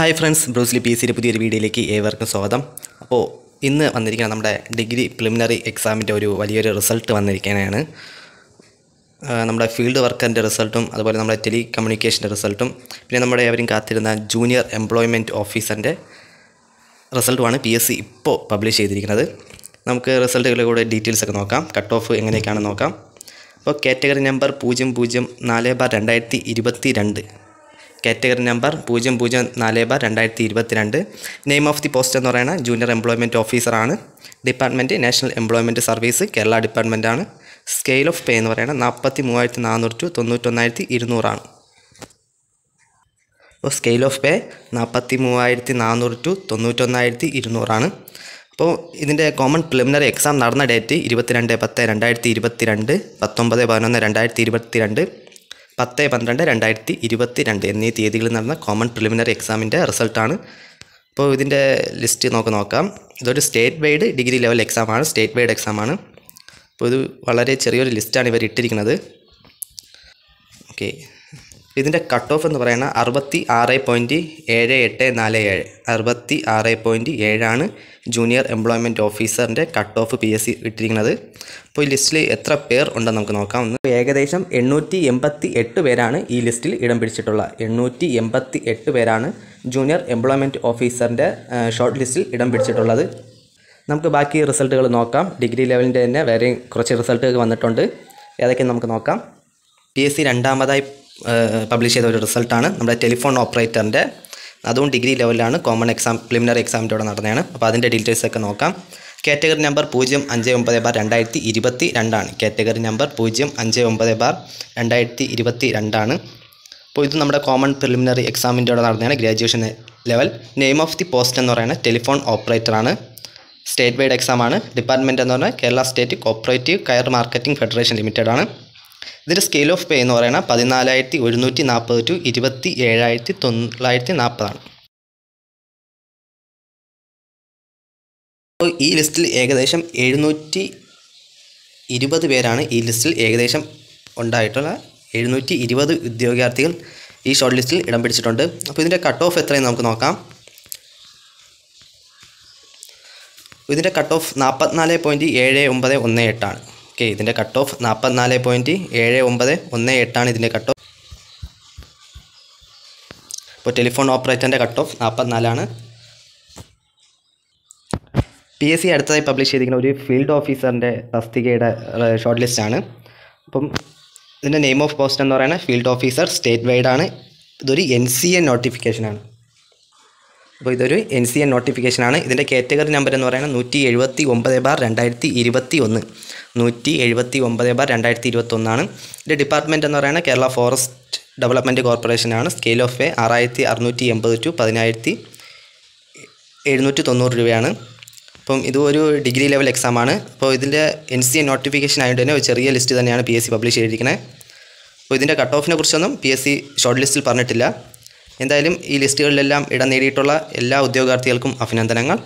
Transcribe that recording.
Hi friends Bruce Lee P സിയുടെ പുതിയൊരു വീഡിയോയിലേക്ക് ഏവർക്കും സ്വാഗതം. അപ്പോൾ ഇന്ന് വന്നിരിക്കുന്ന നമ്മുടെ ഡിഗ്രി പ്രിലിമിനറി എക്സാമിന്റെ ഒരു വലിയൊരു റിസൾട്ട് വന്നിരിക്കുകയാണ്. നമ്മുടെ ഫീൽഡ് വർക്കറിന്റെ റിസൾട്ടും അതുപോലെ നമ്മുടെ ടെലി കമ്മ്യൂണിക്കേഷന്റെ റിസൾട്ടും പിന്നെ നമ്മുടെ അവരും കാത്തിരുന്ന ജൂനിയർ എംപ്ലോയ്മെന്റ് ഓഫീസറിന്റെ റിസൾട്ടുമാണ് പി എസ് സി ഇപ്പോൾ പബ്ലിഷ് ചെയ്തിരിക്കുന്നത്. നമുക്ക് റിസൾട്ടുകളുടെ കൂടെ ഡീറ്റെയിൽസ് ഒക്കെ നോക്കാം കട്ട് ഓഫ് എങ്ങനെയൊക്കെയാണെന്ന് നോക്കാം. അപ്പോൾ കാറ്റഗറി നമ്പർ പൂജ്യം പൂജ്യം നാല് ബാർ രണ്ടായിരത്തി ഇരുപത്തി രണ്ട് കാറ്റഗറി നമ്പർ പൂജ്യം പൂജ്യം നാല് ബാർ രണ്ടായിരത്തി ഇരുപത്തി രണ്ട് നെയിം ഓഫ് ദി പോസ്റ്റ് എന്ന് പറയുന്നത് ജൂനിയർ എംപ്ലോയ്മെന്റ് ഓഫീസറാണ് department national employment service Kerala ഡിപ്പാർട്ട്മെന്റാണ് scale of pay എന്ന് പറയുന്നത് നാൽപ്പത്തി മൂവായിരത്തി നാനൂറ് ടു തൊണ്ണൂറ്റൊന്നായിരത്തി ഇരുന്നൂറാണ് അപ്പോൾ സ്കെയിൽ ഓഫ് പേ നാൽപ്പത്തി മൂവായിരത്തി നാനൂറ് ടു തൊണ്ണൂറ്റൊന്നായിരത്തി ഇരുന്നൂറാണ് അപ്പോൾ ഇതിന്റെ കോമൺ പ്രിലിമിനറി എക്സാം നടന്ന ഡേറ്റ് ഇരുപത്തിരണ്ട് പത്ത് രണ്ടായിരത്തി ഇരുപത്തി രണ്ട് പത്തൊമ്പത് പതിനൊന്ന് രണ്ടായിരത്തി ഇരുപത്തി രണ്ട് പത്ത് പന്ത്രണ്ട് രണ്ടായിരത്തി ഇരുപത്തി രണ്ട് എന്നീ തീയതികളിൽ നടന്ന കോമൺ പ്രിലിമിനറി എക്സാമിന്റെ റിസൾട്ടാണ് അപ്പോൾ ഇതിന്റെ ലിസ്റ്റ് നമുക്ക് നോക്കാം. ഇതൊരു സ്റ്റേറ്റ് വൈഡ് ഡിഗ്രി ലെവൽ എക്സാമാണ് സ്റ്റേറ്റ് വൈഡ് എക്സാമാണ് അപ്പോൾ ഇത് വളരെ ചെറിയൊരു ലിസ്റ്റാണ് ഇവർ ഇട്ടിരിക്കുന്നത് ഓക്കെ ഇതിന്റെ കട്ട് ഓഫ് എന്ന് പറയുന്നത് അറുപത്തി ആറ് പോയിന്റ് ഏഴ് എട്ട് നാല് ഏഴ്. അറുപത്തി ആറ് പോയിന്റ് ഏഴാണ് ജൂനിയർ employment ഓഫീസറിന്റെ cut off P S C ഇട്ടിരിക്കുന്നത്. അപ്പോൾ ഈ ലിസ്റ്റിൽ എത്ര പേർ ഉണ്ടെന്ന് നമുക്ക് നോക്കാം. ഒന്ന് ഏകദേശം എണ്ണൂറ്റി എൺപത്തി എട്ട് പേരാണ് ഈ ലിസ്റ്റിൽ ഇടം പിടിച്ചിട്ടുള്ളത്. എണ്ണൂറ്റി എൺപത്തി എട്ട് പേരാണ് ജൂനിയർ എംപ്ലോയ്മെന്റ് ഓഫീസറിന്റെ ഷോർട്ട് ലിസ്റ്റിൽ ഇടം പിടിച്ചിട്ടുള്ളത്. നമുക്ക് ബാക്കി റിസൾട്ടുകൾ നോക്കാം. ഡിഗ്രി ലെവലിന്റെ തന്നെ വേറെ കുറച്ച് റിസൾട്ടുകൾ വന്നിട്ടുണ്ട്. ഏതൊക്കെ നമുക്ക് നോക്കാം. പി എസ് സി രണ്ടാമതായി പബ്ലിഷ് ചെയ്ത ഒരു റിസൾട്ടാണ് നമ്മുടെ ടെലിഫോൺ ഓപ്പറേറ്ററിന്റെ അതും ഡിഗ്രി ലെവലിലാണ് കോമൺ എക്സാം പ്രിലിമിനറി എക്സാമിന്റെ കൂടെ നടന്നതാണ്. അപ്പോൾ അതിന്റെ ഡീറ്റെയിൽസൊക്കെ നോക്കാം. കാറ്റഗറി നമ്പർ പൂജ്യം അഞ്ച് ഒമ്പത് ബാർ രണ്ടായിരത്തി ഇരുപത്തി രണ്ടാണ്. കാറ്റഗറി നമ്പർ പൂജ്യം അഞ്ച് ഒമ്പത് ബാർ രണ്ടായിരത്തി ഇരുപത്തി രണ്ടാണ്. അപ്പോൾ ഇത് നമ്മുടെ കോമൺ പ്രിലിമിനറി എക്സാമിന്റെ കൂടെ നടന്നതാണ് graduation level name of the post എന്ന് പറയുന്നത് ടെലിഫോൺ ഓപ്പറേറ്ററാണ് സ്റ്റേറ്റ് വൈഡ് എക്സാമാണ് ഡിപ്പാർട്ട്മെന്റ് എന്ന് പറഞ്ഞാൽ Kerala state cooperative coir marketing federation limited ആണ്. ഇതിന്റെ സ്കെയിൽ ഓഫ് പേ എന്ന് പറയുന്നത് പതിനാലായിരത്തി ഒരുന്നൂറ്റി നാൽപ്പത് ടു ഇരുപത്തി ഏഴായിരത്തി തൊള്ളായിരത്തി നാൽപ്പതാണ്. അപ്പോൾ ഈ ലിസ്റ്റിൽ ഏകദേശം എഴുന്നൂറ്റി ഇരുപത് പേരാണ് ഈ ലിസ്റ്റിൽ ഏകദേശം ഉണ്ടായിട്ടുള്ള എഴുന്നൂറ്റി ഇരുപത് ഉദ്യോഗാർത്ഥികൾ ഈ ഷോർട്ട് ലിസ്റ്റിൽ ഇടം പിടിച്ചിട്ടുണ്ട്. അപ്പോൾ ഇതിന്റെ കട്ട് ഓഫ് എത്രയെന്ന് നമുക്ക് നോക്കാം. ഇതിന്റെ കട്ട് ഓഫ് നാൽപ്പത്തിനാല് പോയിന്റ് ഏഴ് ഒമ്പത് ഒന്ന് എട്ടാണ് ഓക്കെ ഇതിന്റെ കട്ട് ഓഫ് നാൽപ്പത്തിനാല് പോയിന്റ് ഏഴ് ഒമ്പത് ഒന്ന് എട്ടാണ് ഇതിന്റെ കട്ട് ഓഫ് ഇപ്പോൾ ടെലിഫോൺ ഓപ്പറേറ്ററിന്റെ കട്ട് ഓഫ് നാൽപ്പത്തിനാലാണ് പി എസ് സി അടുത്തതായി പബ്ലിഷ് ചെയ്തിരിക്കുന്ന ഒരു ഫീൽഡ് ഓഫീസറിന്റെ തസ്തികയുടെ ഷോർട്ട് ലിസ്റ്റാണ് അപ്പം ഇതിന്റെ നെയിം ഓഫ് പോസ്റ്റ് എന്ന് പറയുന്നത് ഫീൽഡ് ഓഫീസർ സ്റ്റേറ്റ് വൈഡ് ആണ്. ഇതൊരു എൻ സി എൻ നോട്ടിഫിക്കേഷനാണ് അപ്പോൾ ഇതൊരു എൻ സി എൻ നോട്ടിഫിക്കേഷനാണ് ഇതിന്റെ കാറ്റഗറി നമ്പർ എന്ന് പറയുന്നത് നൂറ്റി എഴുപത്തി ഒമ്പത് ബാർ രണ്ടായിരത്തി ഇരുപത്തി ഒന്ന്. നൂറ്റി എഴുപത്തി ഒമ്പത് ബാർ രണ്ടായിരത്തി ഇരുപത്തൊന്നാണ് ഇതിന്റെ ഡിപ്പാർട്ട്മെന്റ് എന്ന് പറയുന്നത് കേരള ഫോറസ്റ്റ് ഡെവലപ്മെന്റ് കോർപ്പറേഷനാണ്. സ്കെയിൽ ഓഫ് പേ ആറായിരത്തി അറുന്നൂറ്റി എൺപത് ടു പതിനായിരത്തി എഴുന്നൂറ്റി തൊണ്ണൂറ് രൂപയാണ്. അപ്പം ഇത് ഒരു ഡിഗ്രി ലെവൽ എക്സാമാണ് അപ്പോൾ ഇതിന്റെ എൻ സി എ നോട്ടിഫിക്കേഷൻ ആയതുകൊണ്ട് തന്നെ ഒരു ചെറിയ ലിസ്റ്റ് തന്നെയാണ് പി എസ് സി പബ്ലിഷ് ചെയ്തിരിക്കുന്നത്. അപ്പോൾ ഇതിന്റെ കട്ട് ഓഫിനെ കുറിച്ചൊന്നും പി എസ് സി ഷോർട്ട് ലിസ്റ്റിൽ പറഞ്ഞിട്ടില്ല. എന്തായാലും ഈ ലിസ്റ്റുകളിലെല്ലാം ഇടം നേടിയിട്ടുള്ള എല്ലാ ഉദ്യോഗാർത്ഥികൾക്കും അഭിനന്ദനങ്ങൾ.